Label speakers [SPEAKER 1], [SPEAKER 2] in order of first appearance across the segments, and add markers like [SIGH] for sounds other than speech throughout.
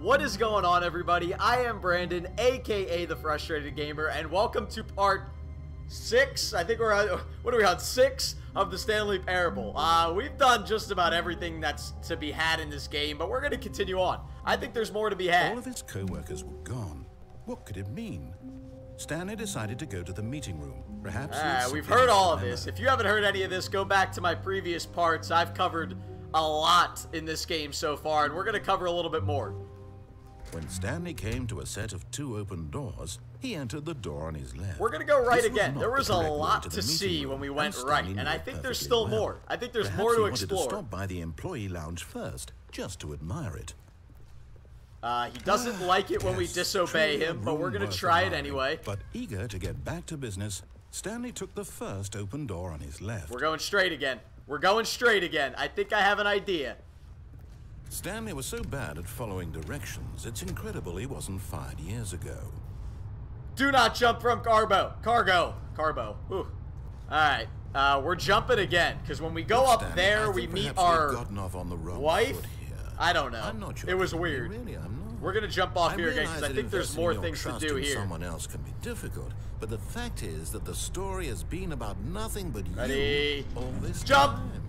[SPEAKER 1] What is going on, everybody? I am Brandon, aka The Frustrated Gamer, and welcome to part six. I think we're on, [LAUGHS] what are we on? Six of the Stanley Parable. Uh, we've done just about everything that's to be had in this game, but we're going to continue on. I think there's more to be had.
[SPEAKER 2] All of his co-workers were gone. What could it mean? Stanley decided to go to the meeting room. Perhaps
[SPEAKER 1] Uh, we've heard all of this. If you haven't heard any of this, go back to my previous parts. I've covered a lot in this game so far, and we're going to cover a little bit more.
[SPEAKER 2] When Stanley came to a set of two open doors, he entered the door on his left.
[SPEAKER 1] We're gonna go right
[SPEAKER 2] This
[SPEAKER 1] again.
[SPEAKER 2] not
[SPEAKER 1] There
[SPEAKER 2] the
[SPEAKER 1] was a lot
[SPEAKER 2] the
[SPEAKER 1] to see when we went right, and I think there's still
[SPEAKER 2] well.
[SPEAKER 1] more. I think there's
[SPEAKER 2] Perhaps
[SPEAKER 1] more to
[SPEAKER 2] he wanted
[SPEAKER 1] explore.
[SPEAKER 2] To stop by the employee lounge first, just to admire it.
[SPEAKER 1] Uh, he doesn't like it when we disobey him, but we're gonna try it anyway.
[SPEAKER 2] But eager to get back to business, Stanley took the first open door on his left.
[SPEAKER 1] We're going straight again. We're going straight again. I think I have an idea.
[SPEAKER 2] Stanley was so bad at following directions, it's incredible he wasn't fired years ago.
[SPEAKER 1] Do not jump from carbo. Cargo. Carbo. Ooh. Alright. Uh, we're jumping again, because when we go up there, we meet our
[SPEAKER 2] off on the
[SPEAKER 1] wife. I don't know.
[SPEAKER 2] I'm not sure.
[SPEAKER 1] It was weird.
[SPEAKER 2] Really, I'm not.
[SPEAKER 1] We're gonna jump off
[SPEAKER 2] I
[SPEAKER 1] here again, because I think there's more things to do here.
[SPEAKER 2] Someone else can be difficult, but the fact is that the story has been about nothing but
[SPEAKER 1] Ready?
[SPEAKER 2] you all this
[SPEAKER 1] Jump!
[SPEAKER 2] time.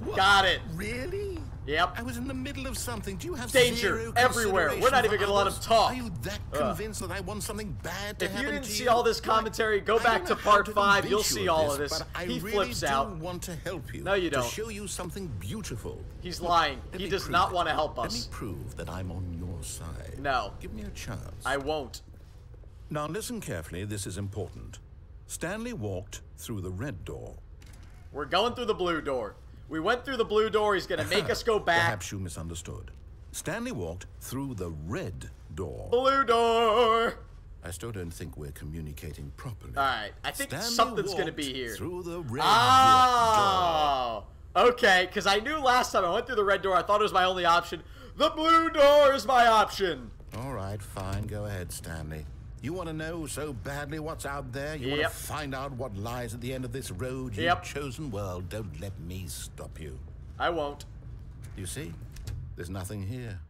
[SPEAKER 2] What?
[SPEAKER 1] Got it.
[SPEAKER 2] Really?
[SPEAKER 1] Yep.
[SPEAKER 2] I was in the middle of something. Do you have
[SPEAKER 1] Danger everywhere. We're not even gonna let him talk.
[SPEAKER 2] Are you that
[SPEAKER 1] Ugh.
[SPEAKER 2] convinced that I want something bad to
[SPEAKER 1] If you
[SPEAKER 2] happen
[SPEAKER 1] didn't
[SPEAKER 2] to
[SPEAKER 1] see
[SPEAKER 2] you?
[SPEAKER 1] all this commentary, go
[SPEAKER 2] I
[SPEAKER 1] back to part
[SPEAKER 2] to
[SPEAKER 1] five. You'll see all of this.
[SPEAKER 2] I
[SPEAKER 1] He
[SPEAKER 2] really
[SPEAKER 1] flips out.
[SPEAKER 2] want to help you.
[SPEAKER 1] No, you don't.
[SPEAKER 2] show you something beautiful.
[SPEAKER 1] He's lying.
[SPEAKER 2] Let
[SPEAKER 1] He does not want to help us.
[SPEAKER 2] Let me prove that I'm on your side.
[SPEAKER 1] No.
[SPEAKER 2] Give me a chance.
[SPEAKER 1] I won't.
[SPEAKER 2] Now listen carefully, this is important. Stanley walked through the red door.
[SPEAKER 1] We're going through the blue door. We went through the blue door. He's gonna [LAUGHS] make us go back.
[SPEAKER 2] Perhaps you misunderstood. Stanley walked through the red door.
[SPEAKER 1] Blue door.
[SPEAKER 2] I still don't think we're communicating properly.
[SPEAKER 1] All right. I think
[SPEAKER 2] Stanley
[SPEAKER 1] something's gonna be here.
[SPEAKER 2] Through the red ah! door.
[SPEAKER 1] Oh. Okay. Because I knew last time I went through the red door, I thought it was my only option. The blue door is my option.
[SPEAKER 2] All right, fine. Go ahead, Stanley. You want to know so badly what's out there? You
[SPEAKER 1] Yep.
[SPEAKER 2] want to find out what lies at the end of this road you've
[SPEAKER 1] Yep.
[SPEAKER 2] chosen? world. don't let me stop you.
[SPEAKER 1] I won't.
[SPEAKER 2] You see? There's nothing here.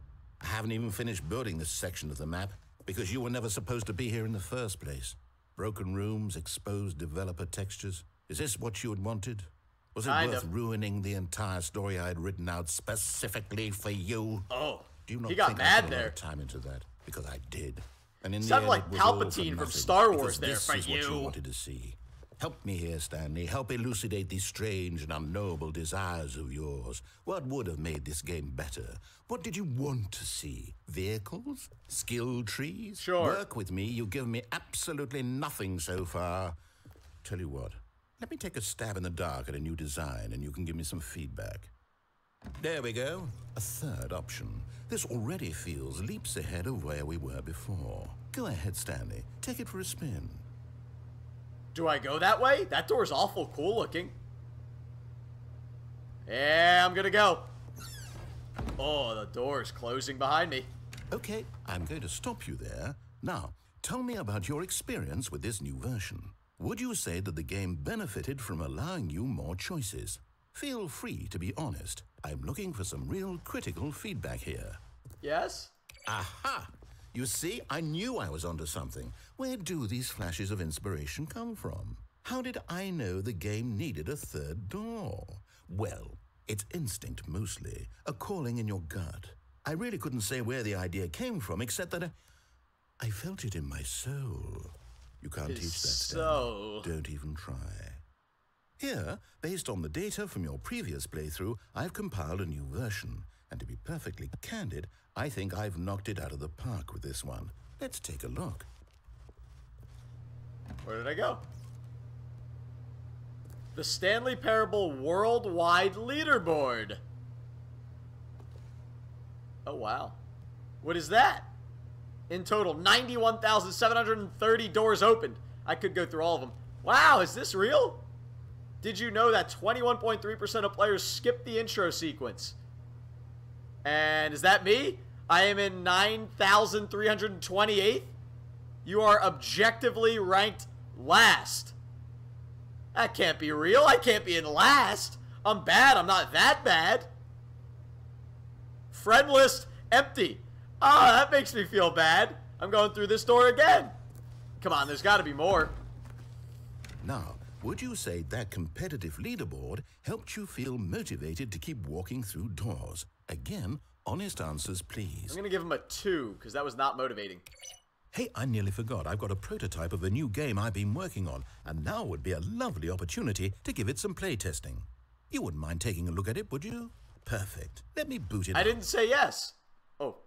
[SPEAKER 2] I haven't even finished building this section of the map because you were never supposed to be here in the first place. Broken rooms, exposed developer textures. Is this what you had wanted? Was it
[SPEAKER 1] Kind
[SPEAKER 2] worth
[SPEAKER 1] of.
[SPEAKER 2] ruining the entire story I had written out specifically for you?
[SPEAKER 1] Oh.
[SPEAKER 2] Do you not
[SPEAKER 1] he got
[SPEAKER 2] think I
[SPEAKER 1] mad
[SPEAKER 2] put a lot
[SPEAKER 1] there.
[SPEAKER 2] of time into that? Because I did. And in
[SPEAKER 1] Sounded like
[SPEAKER 2] it was all for
[SPEAKER 1] Palpatine from Star Wars there
[SPEAKER 2] this is what
[SPEAKER 1] you.
[SPEAKER 2] you wanted to see. Help me here, Stanley. Help elucidate these strange and unknowable desires of yours. What would have made this game better? What did you want to see? Vehicles? Skill trees?
[SPEAKER 1] Sure.
[SPEAKER 2] Work with me. You've given me absolutely nothing so far. Tell you what. Let me take a stab in the dark at a new design and you can give me some feedback. There we go. A third option. This already feels leaps ahead of where we were before. Go ahead, Stanley. Take it for a spin.
[SPEAKER 1] Do I go that way? That door's awful cool looking. Yeah, I'm gonna go. Oh, the door's closing behind me.
[SPEAKER 2] Okay, I'm going to stop you there. Now, tell me about your experience with this new version. Would you say that the game benefited from allowing you more choices? Feel free to be honest. I'm looking for some real critical feedback here.
[SPEAKER 1] Yes?
[SPEAKER 2] Aha! You see, I knew I was onto something. Where do these flashes of inspiration come from? How did I know the game needed a third door? Well, it's instinct mostly, a calling in your gut. I really couldn't say where the idea came from, except that I, I felt it in my soul. You can't teach that, Stanley.
[SPEAKER 1] So-
[SPEAKER 2] Don't even try. Here, based on the data from your previous playthrough, I've compiled a new version. And to be perfectly candid, I think I've knocked it out of the park with this one. Let's take a look.
[SPEAKER 1] Where did I go? The Stanley Parable Worldwide Leaderboard. Oh, wow. What is that? In total, 91,730 doors opened. I could go through all of them. Wow, is this real? Did you know that 21.3% of players skip the intro sequence? And is that me? I am in 9,328th. You are objectively ranked last. That can't be real. I can't be in last. I'm bad. I'm not that bad. Friend list empty. Ah, that makes me feel bad. I'm going through this door again. Come on, there's got to be more.
[SPEAKER 2] Now, would you say that competitive leaderboard helped you feel motivated to keep walking through doors? Again, honest answers, please.
[SPEAKER 1] I'm going to give him a 2 because that was not motivating.
[SPEAKER 2] Hey, I nearly forgot. I've got a prototype of a new game I've been working on, and now would be a lovely opportunity to give it some playtesting. You wouldn't mind taking a look at it, would you? Perfect. Let me boot it
[SPEAKER 1] I
[SPEAKER 2] up.
[SPEAKER 1] didn't say yes. Oh.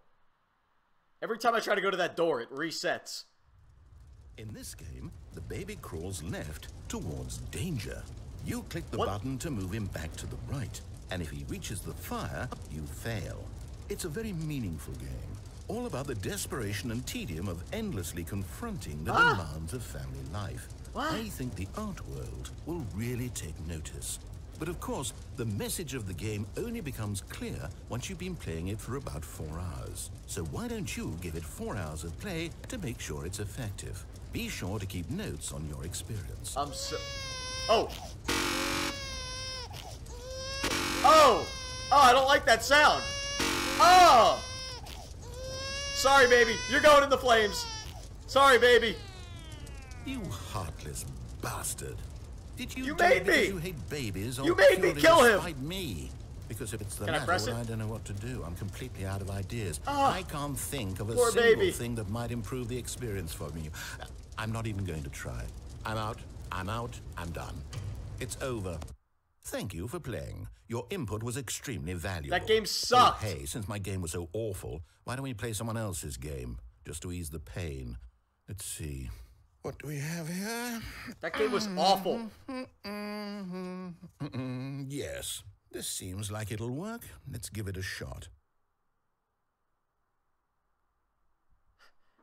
[SPEAKER 1] Every time I try to go to that door, it resets.
[SPEAKER 2] In this game, the baby crawls left towards danger. You click the
[SPEAKER 1] What?
[SPEAKER 2] button to move him back to the right, and if he reaches the fire, you fail. It's a very meaningful game, all about the desperation and tedium of endlessly confronting the
[SPEAKER 1] Ah.
[SPEAKER 2] demands of family life.
[SPEAKER 1] What?
[SPEAKER 2] I think the art world will really take notice. But of course, the message of the game only becomes clear once you've been playing it for about four hours. So why don't you give it four hours of play to make sure it's effective? Be sure to keep notes on your experience.
[SPEAKER 1] I'm so. Oh. Oh. Oh, I don't like that sound. Oh. Sorry, baby. You're going in the flames. Sorry, baby.
[SPEAKER 2] You heartless bastard. Did you,
[SPEAKER 1] You made me.
[SPEAKER 2] You hate babies or
[SPEAKER 1] You made me
[SPEAKER 2] purely
[SPEAKER 1] kill him.
[SPEAKER 2] despite me? Because if it's the
[SPEAKER 1] Can I
[SPEAKER 2] latter,
[SPEAKER 1] press
[SPEAKER 2] well,
[SPEAKER 1] it?
[SPEAKER 2] I don't know what to do. I'm completely out of ideas.
[SPEAKER 1] Ah.
[SPEAKER 2] I can't think of a single
[SPEAKER 1] baby.
[SPEAKER 2] thing that might improve the experience for me. Uh, I'm not even going to try. I'm out. I'm out. I'm done. It's over. Thank you for playing. Your input was extremely valuable.
[SPEAKER 1] That game
[SPEAKER 2] Oh,
[SPEAKER 1] sucked.
[SPEAKER 2] hey, since my game was so awful, why don't we play someone else's game? Just to ease the pain. Let's see. What do we have here?
[SPEAKER 1] That game was awful.
[SPEAKER 2] Mm, yes, this seems like it'll work. Let's give it a shot.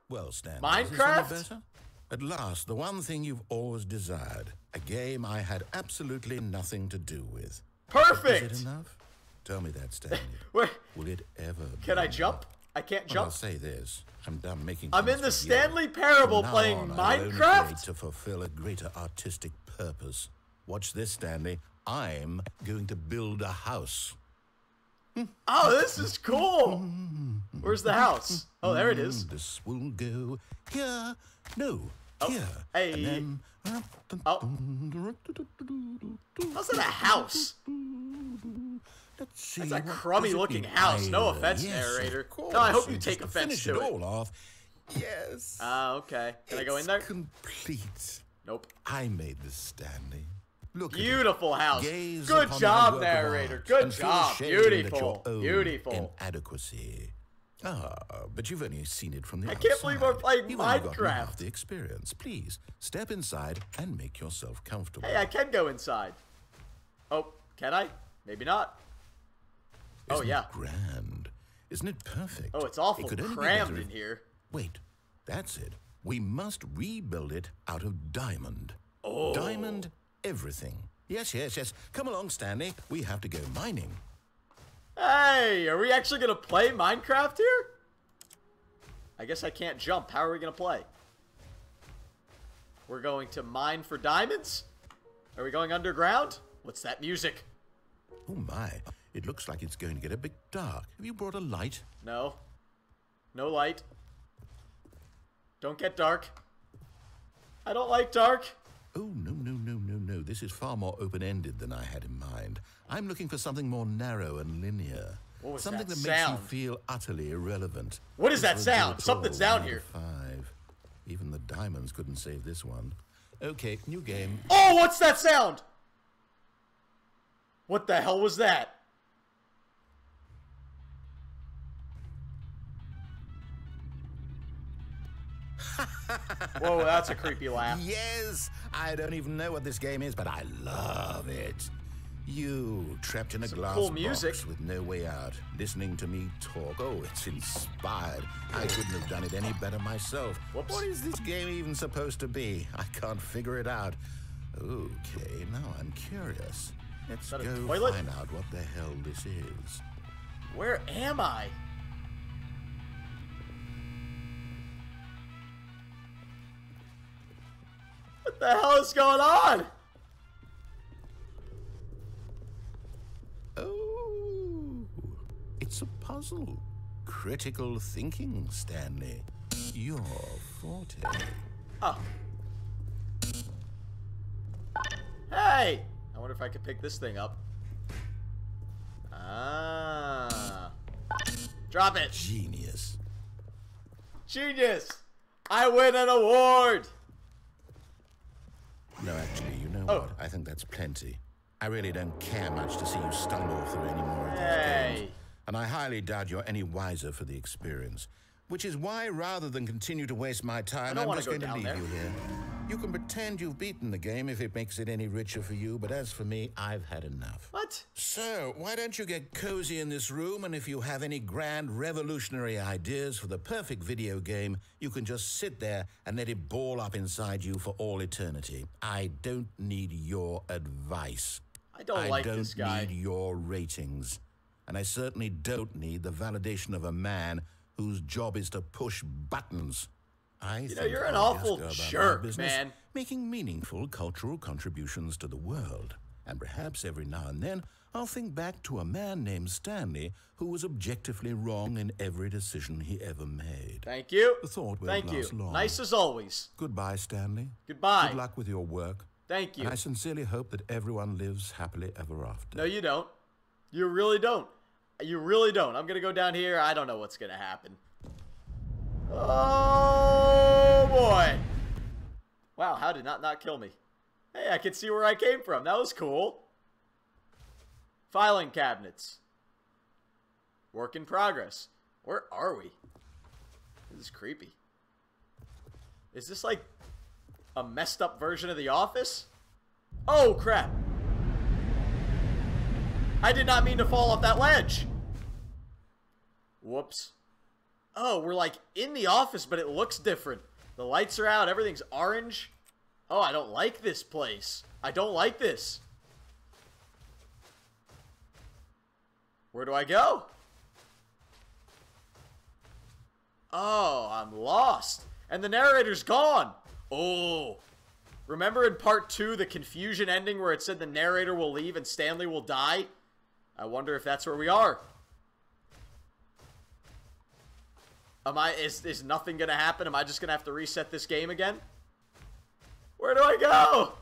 [SPEAKER 2] Well, Stan, is this any
[SPEAKER 1] Minecraft?
[SPEAKER 2] better? At last, the one thing you've always desired. A game I had absolutely nothing to do with.
[SPEAKER 1] Perfect!
[SPEAKER 2] Is it enough? Tell me that, Stanley. [LAUGHS] Will it ever
[SPEAKER 1] can I jump? I can't
[SPEAKER 2] Well, I'll say this. I'm done making
[SPEAKER 1] I'm in the
[SPEAKER 2] for you.
[SPEAKER 1] Stanley Parable
[SPEAKER 2] now
[SPEAKER 1] playing
[SPEAKER 2] on, I will only
[SPEAKER 1] Minecraft?
[SPEAKER 2] to fulfill a greater artistic purpose. Watch this, Stanley. I'm going to build a house.
[SPEAKER 1] Oh, this is cool. Where's the house? Oh, there it is.
[SPEAKER 2] Mm, This will go here. No, here.
[SPEAKER 1] hey.
[SPEAKER 2] Then.
[SPEAKER 1] Oh. How's that a house?
[SPEAKER 2] Let's see.
[SPEAKER 1] That's a crummy looking house. No
[SPEAKER 2] uh,
[SPEAKER 1] offense,
[SPEAKER 2] yes, of
[SPEAKER 1] narrator.
[SPEAKER 2] course.
[SPEAKER 1] No, I hope you take
[SPEAKER 2] to
[SPEAKER 1] offense
[SPEAKER 2] finish
[SPEAKER 1] to
[SPEAKER 2] it all off. Yes.
[SPEAKER 1] Ah, okay. Can I go in
[SPEAKER 2] It's
[SPEAKER 1] there?
[SPEAKER 2] Complete.
[SPEAKER 1] Nope.
[SPEAKER 2] I made this, Stanley. Look at.
[SPEAKER 1] Beautiful house.
[SPEAKER 2] Gaze
[SPEAKER 1] Good job, narrator. Good job.
[SPEAKER 2] ashamed at your
[SPEAKER 1] Beautiful. Beautiful.
[SPEAKER 2] Inadequacy. Ah, but you've only seen it from the
[SPEAKER 1] I
[SPEAKER 2] outside.
[SPEAKER 1] can't believe we're playing
[SPEAKER 2] You've
[SPEAKER 1] Minecraft.
[SPEAKER 2] the experience. Please step inside and make yourself comfortable.
[SPEAKER 1] Hey, I can go inside. Oh, can I? Maybe not. Oh, yeah.
[SPEAKER 2] grand. Isn't it perfect?
[SPEAKER 1] Oh, it's awful
[SPEAKER 2] It could
[SPEAKER 1] crammed in here.
[SPEAKER 2] Wait, that's it. We must rebuild it out of diamond.
[SPEAKER 1] Oh.
[SPEAKER 2] Diamond everything. Yes, yes, yes. Come along, Stanley. We have to go mining.
[SPEAKER 1] Hey, are we actually going to play Minecraft here? I guess I can't jump. How are we going to play? We're going to mine for diamonds? Are we going underground? What's that music?
[SPEAKER 2] Oh my, it looks like it's going to get a bit dark. Have you brought a light?
[SPEAKER 1] No. No light. Don't get dark. I don't like dark.
[SPEAKER 2] Oh, no, no, no, no, no. This is far more open ended than I had in mind. I'm looking for something more narrow and linear.
[SPEAKER 1] What was
[SPEAKER 2] something
[SPEAKER 1] that
[SPEAKER 2] that, makes
[SPEAKER 1] sound?
[SPEAKER 2] you feel utterly irrelevant.
[SPEAKER 1] What is that
[SPEAKER 2] This would be
[SPEAKER 1] sound? Something's down here.
[SPEAKER 2] Five. Even the diamonds couldn't save this one. Okay, new game.
[SPEAKER 1] Oh, what's that sound? What the hell was that? [LAUGHS] Whoa, that's a creepy laugh.
[SPEAKER 2] Yes, I don't even know what this game is, but I love it. You trapped in a
[SPEAKER 1] Some
[SPEAKER 2] glass
[SPEAKER 1] cool music.
[SPEAKER 2] box with no way out, listening to me talk. Oh, it's inspired. I couldn't have done it any better myself.
[SPEAKER 1] Whoops.
[SPEAKER 2] What is this game even supposed to be? I can't figure it out. Okay, now I'm curious. Let's go
[SPEAKER 1] toilet?
[SPEAKER 2] find out what the hell this is.
[SPEAKER 1] Where am I? What the hell is going on?
[SPEAKER 2] Oh, it's a puzzle. critical thinking, Stanley. Your forte.
[SPEAKER 1] Oh. Hey! I wonder if I could pick this thing up. Ah. Drop it.
[SPEAKER 2] Genius.
[SPEAKER 1] Genius! I win an award!
[SPEAKER 2] No, actually, you know
[SPEAKER 1] Oh.
[SPEAKER 2] what? I think that's plenty. I really don't care much to see you stumble through any more of these
[SPEAKER 1] Hey.
[SPEAKER 2] games. And I highly doubt you're any wiser for the experience. Which is why, rather than continue to waste my time, I'm just going to leave
[SPEAKER 1] there.
[SPEAKER 2] you here. You can pretend you've beaten the game if it makes it any richer for you, but as for me, I've had enough.
[SPEAKER 1] What?
[SPEAKER 2] So, why don't you get cozy in this room, and if you have any grand revolutionary ideas for the perfect video game, you can just sit there and let it ball up inside you for all eternity. I don't need your advice.
[SPEAKER 1] I don't
[SPEAKER 2] I
[SPEAKER 1] like
[SPEAKER 2] don't
[SPEAKER 1] this guy.
[SPEAKER 2] I need your ratings. And I certainly don't need the validation of a man whose job is to push buttons. I
[SPEAKER 1] know,
[SPEAKER 2] think
[SPEAKER 1] you're an awful
[SPEAKER 2] go about my
[SPEAKER 1] jerk,
[SPEAKER 2] business
[SPEAKER 1] man.
[SPEAKER 2] Making meaningful cultural contributions to the world. And perhaps every now and then I'll think back to a man named Stanley who was objectively wrong in every decision he ever made.
[SPEAKER 1] Thank you.
[SPEAKER 2] The thought won't
[SPEAKER 1] Thank you.
[SPEAKER 2] long.
[SPEAKER 1] Nice as always.
[SPEAKER 2] Goodbye, Stanley.
[SPEAKER 1] Goodbye.
[SPEAKER 2] Good luck with your work.
[SPEAKER 1] Thank you.
[SPEAKER 2] And I sincerely hope that everyone lives happily ever after.
[SPEAKER 1] No, you don't. You really don't. You really don't. I'm gonna go down here. I don't know what's gonna happen. Oh boy! Wow, how did not not kill me? Hey, I can see where I came from. That was cool. Filing cabinets. Work in progress. Where are we? This is creepy. Is this like a messed up version of The Office? Oh crap! I did not mean to fall off that ledge. Whoops. Oh, we're like in the office, but it looks different. The lights are out, everything's orange. Oh, I don't like this place. I don't like this. Where do I go? Oh, I'm lost. And the narrator's gone. Oh. Remember in part two, the confusion ending where it said the narrator will leave and Stanley will die? I wonder if that's where we are. Am I, is, is nothing gonna happen? Am I just gonna have to reset this game again? Where do I go?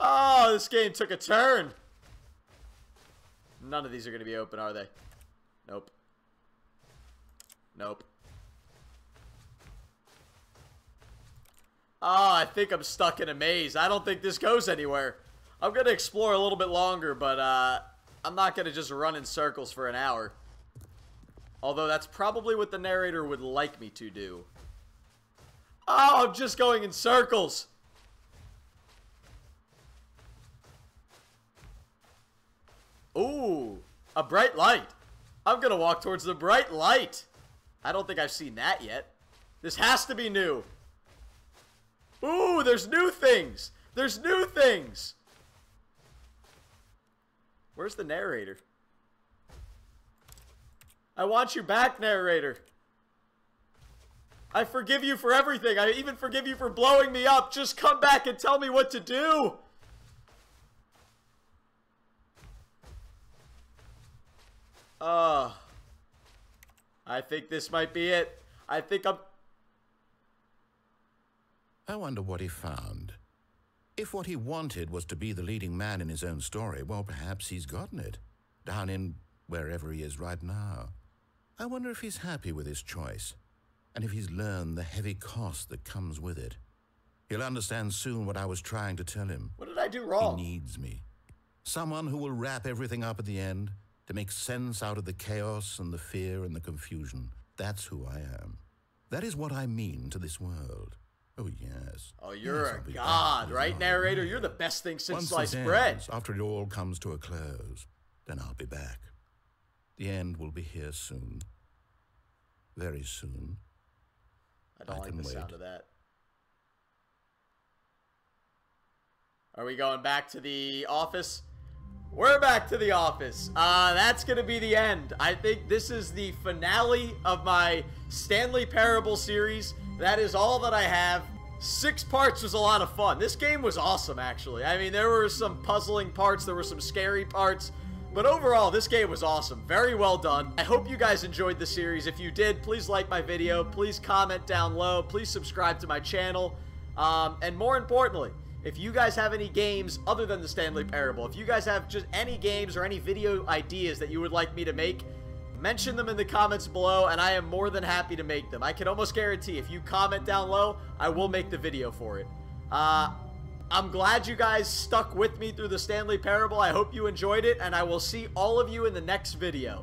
[SPEAKER 1] Oh, this game took a turn. None of these are gonna be open, are they? Nope. Nope. Oh, I think I'm stuck in a maze. I don't think this goes anywhere. I'm gonna explore a little bit longer, but uh, I'm not gonna just run in circles for an hour. Although that's probably what the narrator would like me to do. Oh, I'm just going in circles. Ooh, a bright light. I'm gonna walk towards the bright light. I don't think I've seen that yet. This has to be new. Ooh, there's new things. There's new things. Where's the narrator? I want you back, narrator. I forgive you for everything. I even forgive you for blowing me up. Just come back and tell me what to do. Uh, I think this might be it. I think I'm...
[SPEAKER 2] I wonder what he found. If what he wanted was to be the leading man in his own story, well, perhaps he's gotten it. Down in wherever he is right now. I wonder if he's happy with his choice, and if he's learned the heavy cost that comes with it. He'll understand soon what I was trying to tell him.
[SPEAKER 1] What did I do wrong?
[SPEAKER 2] He needs me. Someone who will wrap everything up at the end to make sense out of the chaos and the fear and the confusion. That's who I am. That is what I mean to this world. Oh, yes.
[SPEAKER 1] Oh, you're
[SPEAKER 2] Yes,
[SPEAKER 1] a god, right, narrator? You're the best thing since
[SPEAKER 2] Once
[SPEAKER 1] sliced
[SPEAKER 2] this
[SPEAKER 1] bread.
[SPEAKER 2] ends, after it all comes to a close, then I'll be back. The end will be here soon. Very soon.
[SPEAKER 1] I don't
[SPEAKER 2] I
[SPEAKER 1] like the sound of that. Are we going back to the office? We're back to the office. Uh, that's gonna be the end. I think this is the finale of my Stanley Parable series. That is all that I have. Six parts was a lot of fun. This game was awesome, actually. I mean, there were some puzzling parts, there were some scary parts, But overall, this game was awesome. Very well done. I hope you guys enjoyed the series. If you did, please like my video. Please comment down low. Please subscribe to my channel. Um, and more importantly, if you guys have any games other than the Stanley Parable, if you guys have just any games or any video ideas that you would like me to make, mention them in the comments below and I am more than happy to make them. I can almost guarantee if you comment down low, I will make the video for it. Uh, I'm glad you guys stuck with me through the Stanley Parable. I hope you enjoyed it, and I will see all of you in the next video.